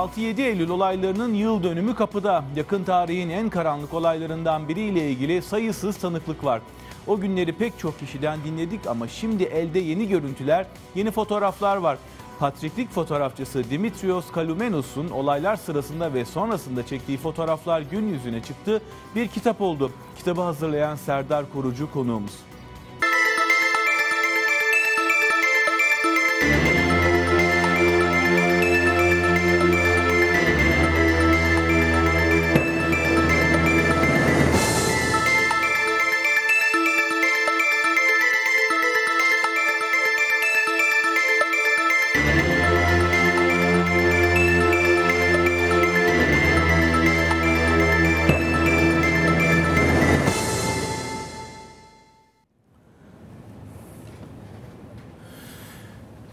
6-7 Eylül olaylarının yıl dönümü kapıda. Yakın tarihin en karanlık olaylarından biriyle ilgili sayısız tanıklık var. O günleri pek çok kişiden dinledik ama şimdi elde yeni görüntüler, yeni fotoğraflar var. Patriklik fotoğrafçısı Dimitrios Kalumenos'un olaylar sırasında ve sonrasında çektiği fotoğraflar gün yüzüne çıktı. Bir kitap oldu. Kitabı hazırlayan Serdar Korucu konuğumuz.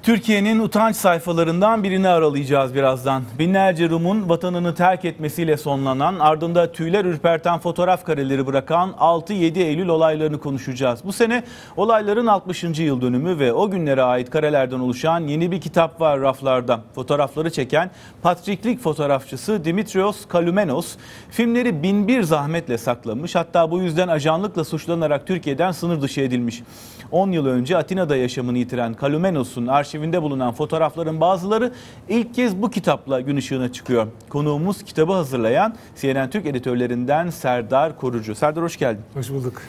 Türkiye'nin utanç sayfalarından birini aralayacağız birazdan. Binlerce Rum'un vatanını terk etmesiyle sonlanan, ardında tüyler ürperten fotoğraf kareleri bırakan 6-7 Eylül olaylarını konuşacağız. Bu sene olayların 60. yıl dönümü ve o günlere ait karelerden oluşan yeni bir kitap var raflarda. Fotoğrafları çeken patriklik fotoğrafçısı Dimitrios Kalumenos filmleri binbir zahmetle saklamış. Hatta bu yüzden ajanlıkla suçlanarak Türkiye'den sınır dışı edilmiş. 10 yıl önce Atina'da yaşamını yitiren Kalumenos'un arşivinde bulunan fotoğrafların bazıları ilk kez bu kitapla gün ışığına çıkıyor. Konuğumuz kitabı hazırlayan CNN Türk editörlerinden Serdar Korucu. Serdar hoş geldin. Hoş bulduk.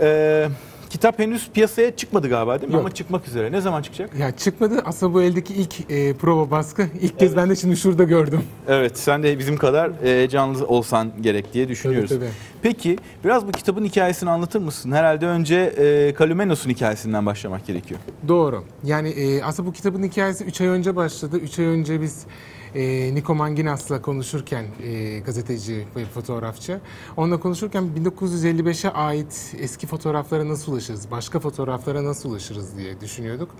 Ee, kitap henüz piyasaya çıkmadı galiba değil mi? Yok. Ama çıkmak üzere. Ne zaman çıkacak? Ya çıkmadı. Aslında bu eldeki ilk e, prova baskı. İlk kez ben de şimdi şurada gördüm. Evet sen de bizim kadar e, canlı olsan gerek diye düşünüyoruz. Tabii, tabii. Peki biraz bu kitabın hikayesini anlatır mısın? Herhalde önce e, Kalumenos'un hikayesinden başlamak gerekiyor. Doğru. Yani e, aslında bu kitabın hikayesi 3 ay önce başladı. 3 ay önce biz e, Niko Manginas'la konuşurken e, gazeteci ve fotoğrafçı. Onunla konuşurken 1955'e ait eski fotoğraflara nasıl ulaşırız, başka fotoğraflara nasıl ulaşırız diye düşünüyorduk.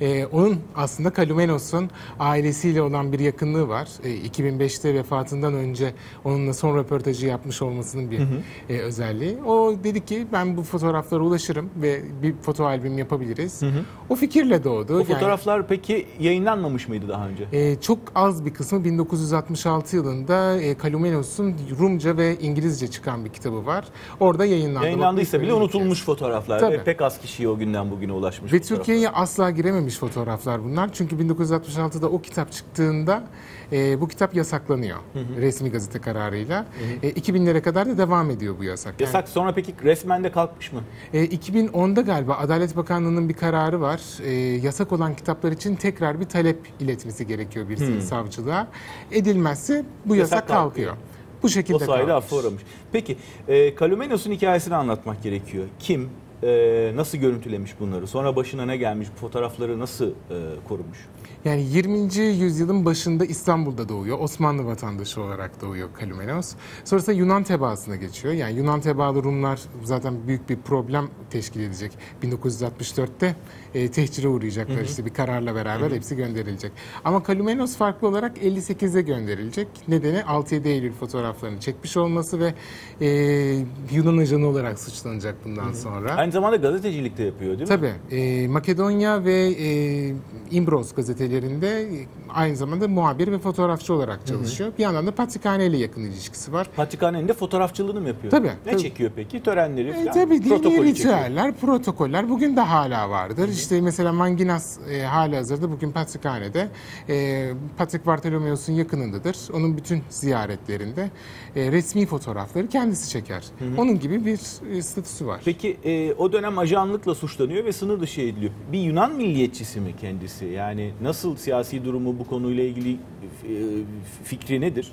E, onun aslında Kalumenos'un ailesiyle olan bir yakınlığı var. E, 2005'te vefatından önce onunla son röportajı yapmış olmasının bir e, özelliği. O dedi ki ben bu fotoğraflara ulaşırım ve bir foto albüm yapabiliriz. O fikirle doğdu. O Yani- fotoğraflar peki yayınlanmamış mıydı daha önce? ee, çok az bir kısmı 1966 yılında e, Kalumenos'un Rumca ve İngilizce çıkan bir kitabı var. Orada yayınlandı. Yayınlandıysa bile unutulmuş fotoğraflar Tabii. ve pek az kişiye o günden bugüne ulaşmış Ve. Türkiye'ye asla girememiş fotoğraflar bunlar. Çünkü 1966'da o kitap çıktığında e, bu kitap yasaklanıyor resmi gazete kararıyla. E, 2000'lere kadar da devam ediyor bu yasak. Yani, Yasak sonra peki resmen de kalkmış mı? e, 2010'da galiba Adalet Bakanlığı'nın bir kararı var. E, yasak olan kitaplar için tekrar bir talep iletmesi gerekiyor bir savcılığa. Edilmezse bu yasak, Yasak kalkıyor. kalkıyor. Bu şekilde O sayede affa uğramış. Peki e, Kalumenos'un hikayesini anlatmak gerekiyor. Kim, e, nasıl görüntülemiş bunları? Sonra başına ne gelmiş? Bu fotoğrafları nasıl e, korumuş? Yani 20. yüzyılın başında İstanbul'da doğuyor. Osmanlı vatandaşı olarak doğuyor Kalumenos. Sonrasında Yunan tebaasına geçiyor. Yani Yunan tebaalı Rumlar zaten büyük bir problem teşkil edecek. 1964'te e, tehcire uğrayacaklar. İşte bir kararla beraber hepsi gönderilecek. Ama Kalumenos farklı olarak 58'e gönderilecek. Nedeni 6-7 Eylül fotoğraflarını çekmiş olması ve e, Yunan ajanı olarak suçlanacak bundan sonra. Aynı zamanda gazetecilik de yapıyor değil mi? Tabii. E, Makedonya ve e, Imbros gazetelerinde e, aynı zamanda muhabir ve fotoğrafçı olarak çalışıyor. Bir yandan da Patrikhane ile yakın ilişkisi var. Patrikhane'nin de fotoğrafçılığını mı yapıyor? Tabii, Ne tabii. çekiyor peki? Törenleri E, falan. tabii dini çekiyor. ritüeller, protokoller bugün de hala vardır. İşte mesela Manginas e, hali hazırda bugün Patrikhane'de e, Patrik Bartolomeos'un yakınındadır. Onun bütün ziyaretlerinde e, resmi fotoğrafları kendisi çeker. Onun gibi bir e, statüsü var. Peki e, o dönem ajanlıkla suçlanıyor ve sınır dışı ediliyor. Bir Yunan milliyetçisi mi kendisi? Yani nasıl siyasi durumu bu konuyla ilgili e, fikri nedir?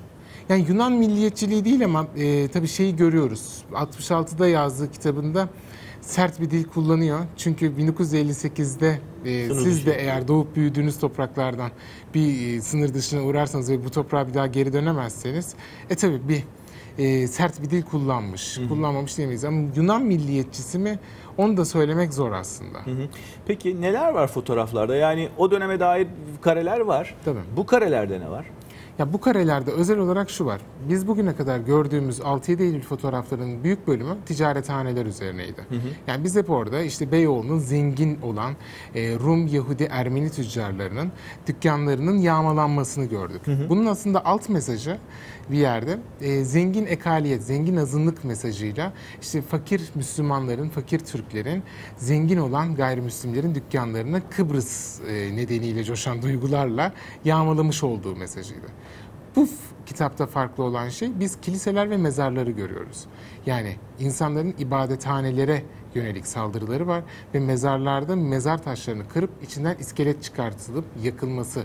Yani Yunan milliyetçiliği değil ama e, tabii şeyi görüyoruz. 66'da yazdığı kitabında sert bir dil kullanıyor. Çünkü 1958'de e, Sınır siz dışı. de eğer doğup büyüdüğünüz topraklardan bir e, sınır dışına uğrarsanız ve bu toprağa bir daha geri dönemezseniz e tabii bir e, sert bir dil kullanmış. Kullanmamış diyemeyiz ama Yunan milliyetçisi mi onu da söylemek zor aslında. Hı hı. Peki neler var fotoğraflarda? Yani o döneme dair kareler var. Tabii. Bu karelerde ne var? Ya bu karelerde özel olarak şu var. Biz bugüne kadar gördüğümüz 6-7 Eylül fotoğraflarının büyük bölümü ticarethaneler üzerineydi. Yani biz hep orada işte Beyoğlu'nun zengin olan e, Rum, Yahudi, Ermeni tüccarlarının dükkanlarının yağmalanmasını gördük. Bunun aslında alt mesajı bir yerde e, zengin ekaliyet, zengin azınlık mesajıyla işte fakir Müslümanların, fakir Türklerin, zengin olan gayrimüslimlerin dükkanlarına Kıbrıs e, nedeniyle coşan duygularla yağmalamış olduğu mesajıydı. Bu kitapta farklı olan şey biz kiliseler ve mezarları görüyoruz. Yani insanların ibadethanelere yönelik saldırıları var ve mezarlarda mezar taşlarını kırıp içinden iskelet çıkartılıp yakılması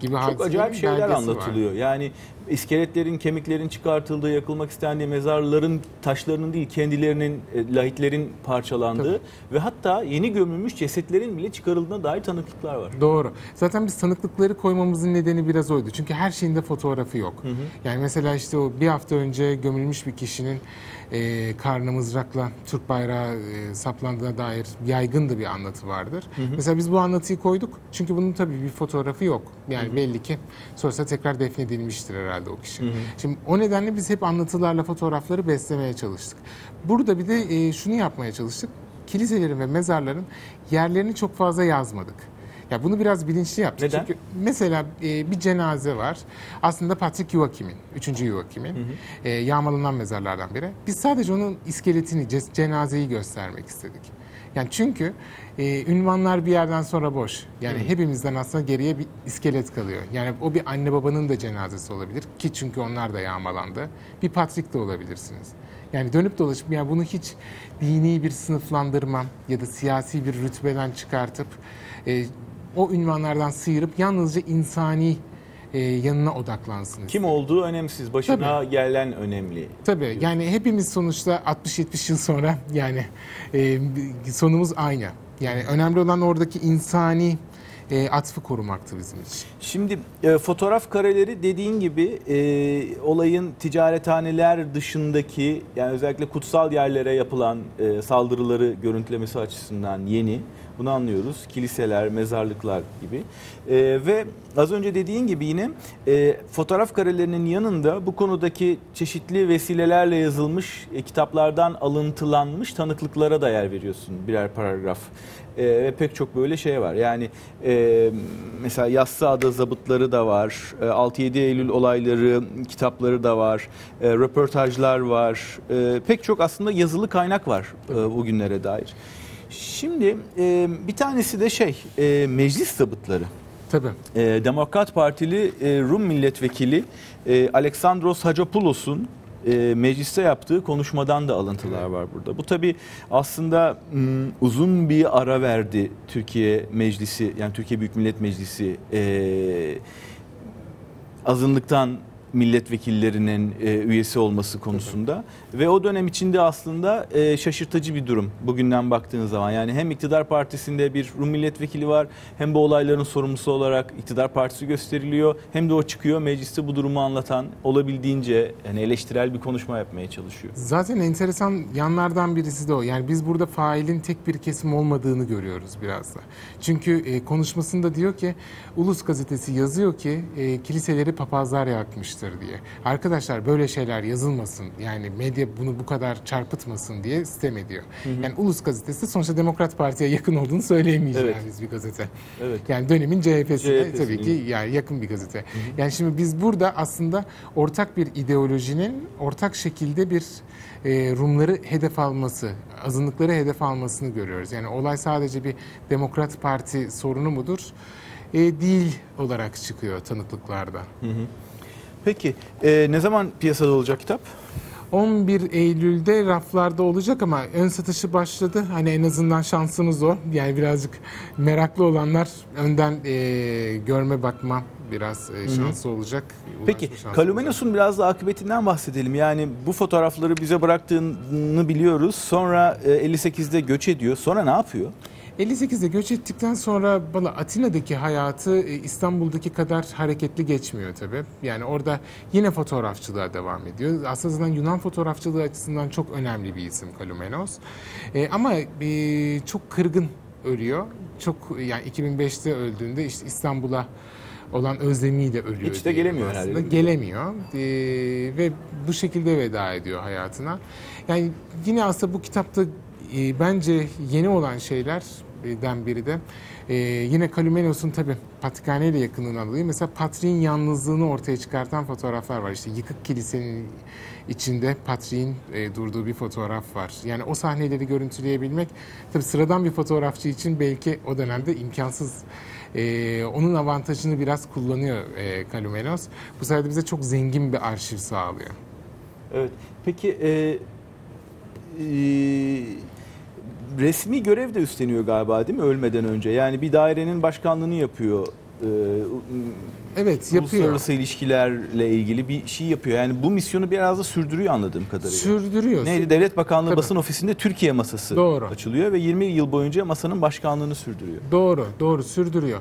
gibi Çok acayip şeyler belgesi var. anlatılıyor. Yani iskeletlerin, kemiklerin çıkartıldığı, yakılmak istendiği mezarların taşlarının değil kendilerinin, e, lahitlerin parçalandığı ve hatta yeni gömülmüş cesetlerin bile çıkarıldığına dair tanıklıklar var. Doğru. Zaten biz tanıklıkları koymamızın nedeni biraz oydu. Çünkü her şeyinde fotoğrafı yok. Yani mesela işte o bir hafta önce gömülmüş bir kişinin e, karnı mızrakla Türk bayrağı e, saplandığına dair yaygın da bir anlatı vardır. Mesela biz bu anlatıyı koyduk. Çünkü bunun tabii bir fotoğrafı yok. Yani belli ki sonrasında tekrar defnedilmiştir herhalde o kişi. Şimdi o nedenle biz hep anlatılarla fotoğrafları beslemeye çalıştık. Burada bir de e, şunu yapmaya çalıştık. Kiliselerin ve mezarların yerlerini çok fazla yazmadık. Ya bunu biraz bilinçli yaptık. Neden? Çünkü mesela e, bir cenaze var. Aslında Patrick Joachim'in, 3. Joachim'in e, yağmalanan mezarlardan biri. Biz sadece onun iskeletini, ce- cenazeyi göstermek istedik. Yani çünkü e, ünvanlar bir yerden sonra boş. Yani hepimizden aslında geriye bir iskelet kalıyor. Yani o bir anne babanın da cenazesi olabilir ki çünkü onlar da yağmalandı. Bir Patrick de olabilirsiniz. Yani dönüp dolaşıp yani bunu hiç dini bir sınıflandırma ya da siyasi bir rütbeden çıkartıp e, o ünvanlardan sıyırıp yalnızca insani e, yanına odaklansın. Kim olduğu önemsiz, başına gelen önemli. Tabii yani hepimiz sonuçta 60-70 yıl sonra yani e, sonumuz aynı. Yani önemli olan oradaki insani e, atfı korumaktı bizim için. Şimdi e, fotoğraf kareleri dediğin gibi e, olayın ticarethaneler dışındaki yani özellikle kutsal yerlere yapılan e, saldırıları görüntülemesi açısından yeni. Bunu anlıyoruz. Kiliseler, mezarlıklar gibi. E, ve az önce dediğin gibi yine e, fotoğraf karelerinin yanında bu konudaki çeşitli vesilelerle yazılmış e, kitaplardan alıntılanmış tanıklıklara da yer veriyorsun birer paragraf. E, ve pek çok böyle şey var. Yani e, mesela Yassıada zabıtları da var. E, 6-7 Eylül olayları kitapları da var. E, röportajlar var. E, pek çok aslında yazılı kaynak var e, bugünlere dair. Şimdi e, bir tanesi de şey e, meclis zabıtları. Tabii. E, Demokrat Partili e, Rum milletvekili e, Alexandros Hacopoulos'un e, mecliste yaptığı konuşmadan da alıntılar var burada. Bu tabi aslında m, uzun bir ara verdi Türkiye Meclisi yani Türkiye Büyük Millet Meclisi e, azınlıktan milletvekillerinin e, üyesi olması konusunda ve o dönem içinde aslında e, şaşırtıcı bir durum bugünden baktığın zaman yani hem iktidar partisinde bir Rum milletvekili var hem bu olayların sorumlusu olarak iktidar partisi gösteriliyor hem de o çıkıyor mecliste bu durumu anlatan olabildiğince yani eleştirel bir konuşma yapmaya çalışıyor. Zaten enteresan yanlardan birisi de o. Yani biz burada failin tek bir kesim olmadığını görüyoruz biraz da. Çünkü e, konuşmasında diyor ki Ulus gazetesi yazıyor ki e, kiliseleri papazlar yakmıştır diye. Arkadaşlar böyle şeyler yazılmasın. Yani medya bunu bu kadar çarpıtmasın diye sistem ediyor. Yani Ulus gazetesi sonuçta Demokrat Parti'ye yakın olduğunu söyleyemeyeceğiz Evet. biz bir gazete. Evet. Yani dönemin CHP'sine CHP'si, tabii ki yani yakın bir gazete. Yani şimdi biz burada aslında ortak bir ideolojinin ortak şekilde bir e, Rumları hedef alması, azınlıkları hedef almasını görüyoruz. Yani olay sadece bir Demokrat Parti sorunu mudur? E, değil olarak çıkıyor tanıklıklarda. Peki e, ne zaman piyasada olacak kitap? 11 Eylül'de raflarda olacak ama ön satışı başladı. Hani en azından şansımız o. Yani birazcık meraklı olanlar önden e, görme bakma biraz e, şansı olacak. Peki ulaşma şansı olacak. Kalumenos'un biraz da akıbetinden bahsedelim. Yani bu fotoğrafları bize bıraktığını biliyoruz. Sonra e, 58'de göç ediyor. Sonra ne yapıyor? 58'de göç ettikten sonra bana Atina'daki hayatı e, İstanbul'daki kadar hareketli geçmiyor tabii. Yani orada yine fotoğrafçılığa devam ediyor. Aslında Yunan fotoğrafçılığı açısından çok önemli bir isim Kalumenos. E, ama e, çok kırgın ölüyor. Çok yani 2005'te öldüğünde işte İstanbul'a olan özlemiyle ölüyor. Hiç de gelemiyor aslında. herhalde? Gelemiyor Ee, ve bu şekilde veda ediyor hayatına. Yani yine aslında bu kitapta e, bence yeni olan şeylerden biri de e, yine Kalumenos'un tabi Patrikhane ile yakınlığını alayım. Mesela Patrick'in yalnızlığını ortaya çıkartan fotoğraflar var. İşte yıkık kilisenin içinde Patrick'in e, durduğu bir fotoğraf var. Yani o sahneleri görüntüleyebilmek tabi sıradan bir fotoğrafçı için belki o dönemde imkansız. E, onun avantajını biraz kullanıyor e, Kalumenos. Bu sayede bize çok zengin bir arşiv sağlıyor. Evet. Peki e, e, resmi görev de üstleniyor galiba değil mi ölmeden önce? Yani bir dairenin başkanlığını yapıyor. E, Evet yapıyor. Uluslararası ilişkilerle ilgili bir şey yapıyor. Yani bu misyonu biraz da sürdürüyor anladığım kadarıyla. Sürdürüyor. Neydi? Devlet Bakanlığı Tabii. basın ofisinde Türkiye masası Doğru. açılıyor ve 20 yıl boyunca masanın başkanlığını sürdürüyor. Doğru, doğru sürdürüyor.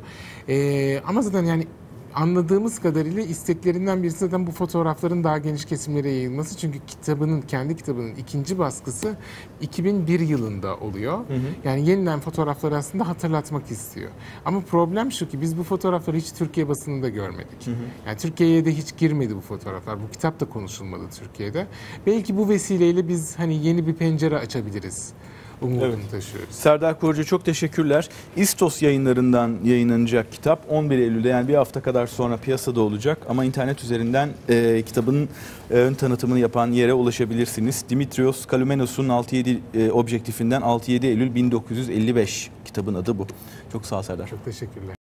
Ee, ama zaten yani anladığımız kadarıyla isteklerinden birisi zaten bu fotoğrafların daha geniş kesimlere yayılması. Çünkü kitabının, kendi kitabının ikinci baskısı 2001 yılında oluyor. Yani yeniden fotoğrafları aslında hatırlatmak istiyor. Ama problem şu ki biz bu fotoğrafları hiç Türkiye basınında görmedik. Yani Türkiye'ye de hiç girmedi bu fotoğraflar. Bu kitap da konuşulmadı Türkiye'de. Belki bu vesileyle biz hani yeni bir pencere açabiliriz. Umudunu Evet. taşıyoruz. Serdar Korucu çok teşekkürler. İstos yayınlarından yayınlanacak kitap 11 Eylül'de yani bir hafta kadar sonra piyasada olacak ama internet üzerinden e, kitabın e, ön tanıtımını yapan yere ulaşabilirsiniz. Dimitrios Kalumenos'un 6-7 e, objektifinden 6-7 Eylül 1955 kitabın adı bu. Çok sağ ol Serdar. Çok teşekkürler.